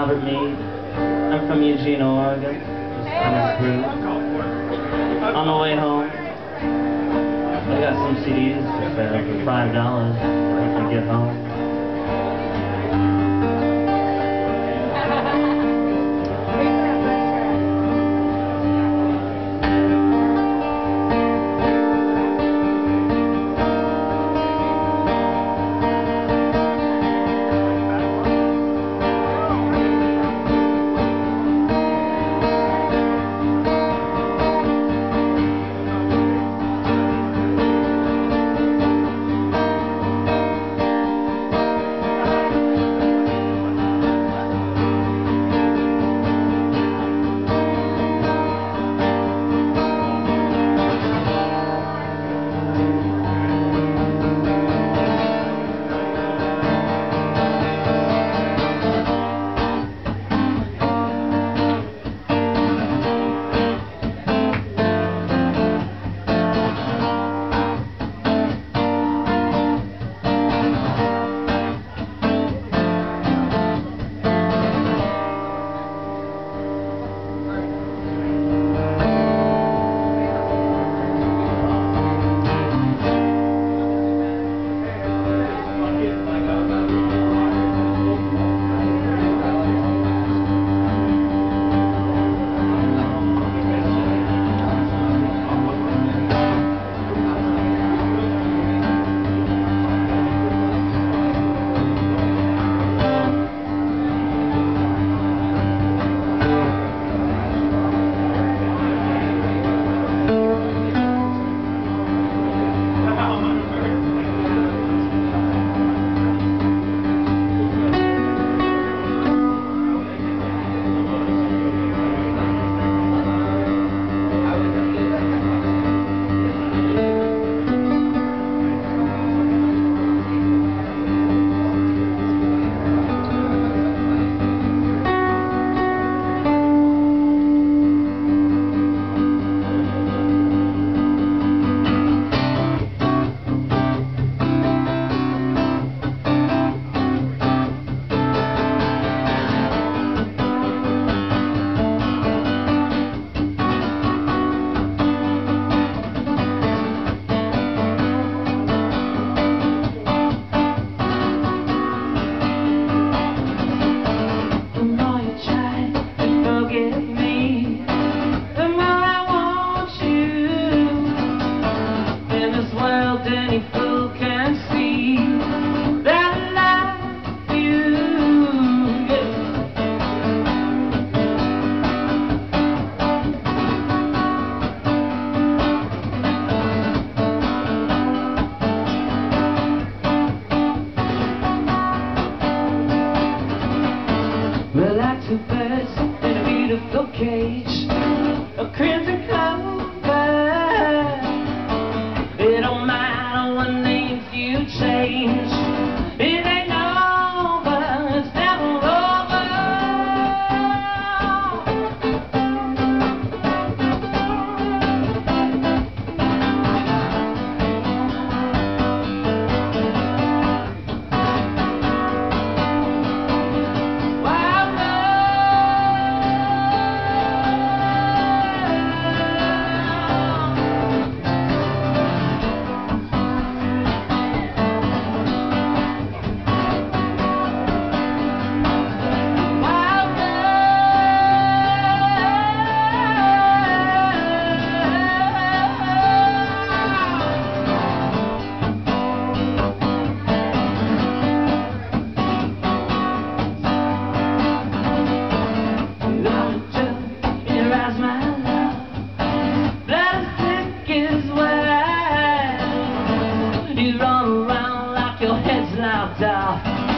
Robert Meade. I'm from Eugene, Oregon. Just on a cruise. On the way home, I got some CDs for sale for five dollars when I get home. We're like two birds in a beautiful cage, a crimson down